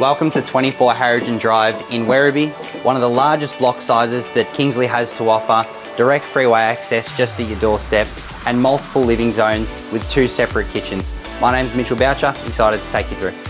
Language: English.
Welcome to 24 Harogen Drive in Werribee, one of the largest block sizes that Kingsley has to offer, direct freeway access just at your doorstep, and multiple living zones with two separate kitchens. My name's Mitchell Bourchier, excited to take you through.